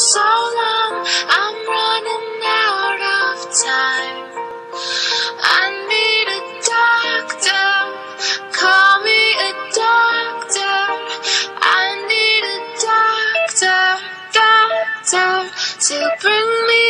so long, I'm running out of time. I need a doctor, call me a doctor. I need a doctor, doctor, to bring me